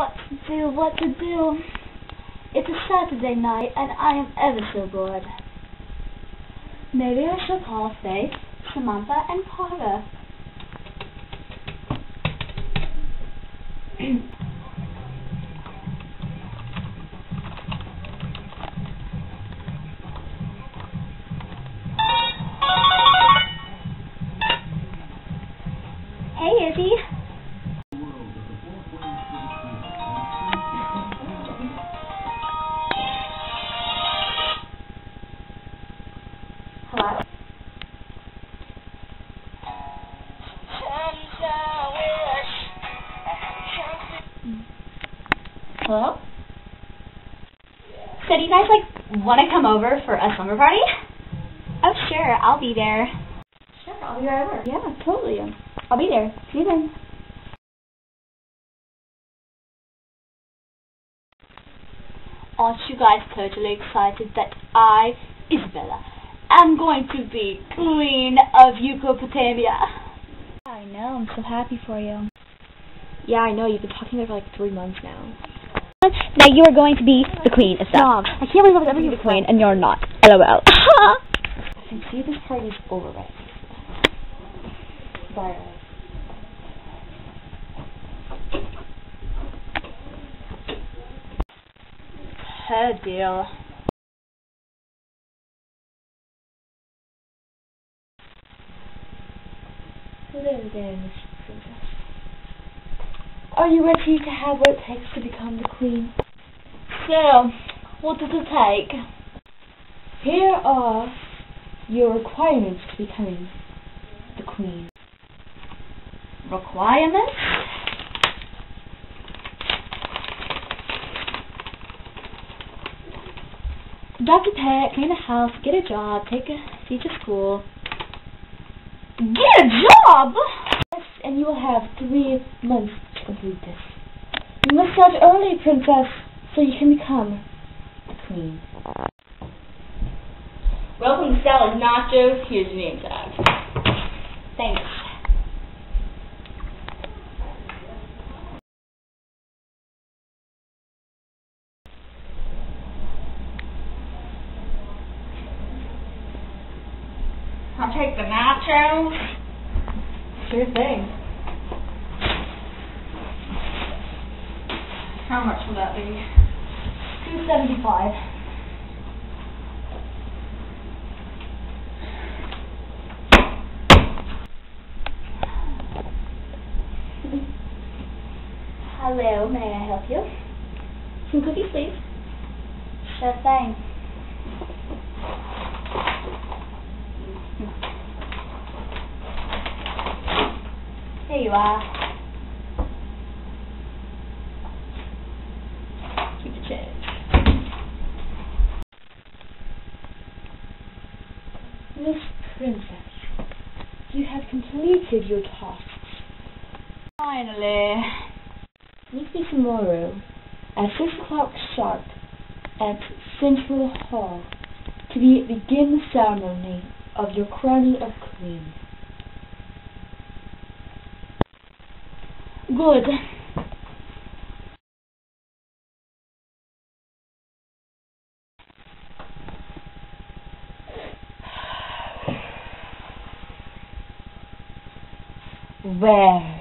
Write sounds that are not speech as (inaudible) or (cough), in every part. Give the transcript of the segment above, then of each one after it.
what to do, what to do. It's a Saturday night and I am ever so bored. Maybe I shall call Faith, Samantha, and Carter. (clears throat) Hello? So do you guys like want to come over for a slumber party? Oh sure, I'll be there. Sure, I'll be right over. Yeah, totally. I'll be there. See you then. Aren't you guys totally excited that I, Isabella, am going to be Queen of Ukopotamia? I know, I'm so happy for you. Yeah, I know. You've been talking there for like three months now. Now you are going to be the queen, of Estelle. Stop. I can't believe I was ever the queen and you're not. LOL. I (laughs) can see this party's over right Bye. Her deal. Miss Princess. Are you ready to have what it takes to become the queen? So, what does it take? Here are your requirements to becoming the queen. Requirements? Adopt a pet, clean a house, get a job, take a teach a school. Get a job! Yes, and you will have three months to complete this. You must start early, princess, so you can become the queen. Welcome to Salad Nachos. Here's your name tag. Thanks. I'll take the nachos. Sure thing. How much will that be? Two seventy five. Hello, may I help you? Some cookies, please. Sure thing. Here you are. Miss Princess, you have completed your tasks. Finally. Meet me tomorrow at six o'clock sharp at Central Hall to be, begin the ceremony of your crowning of queen. Good. Where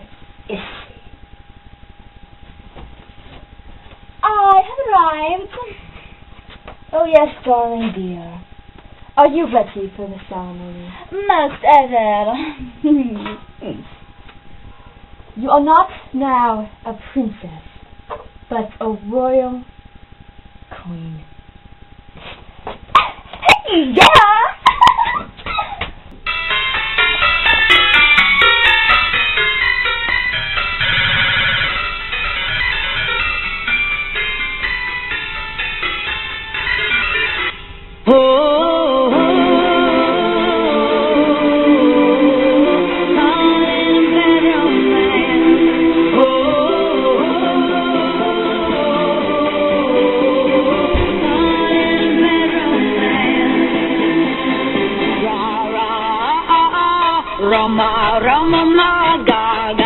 is she? I have arrived. Oh yes, darling dear. Are you ready for the ceremony? Most ever. (laughs) You are not now a princess, but a royal queen. (laughs) yeah. Rama, Rama,